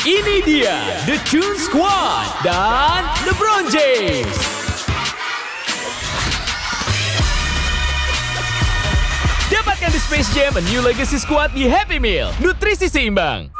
Ini dia The Tune Squad dan LeBron James. Dapatkan di Space Jam A New Legacy Squad di Happy Meal. Nutrisi seimbang.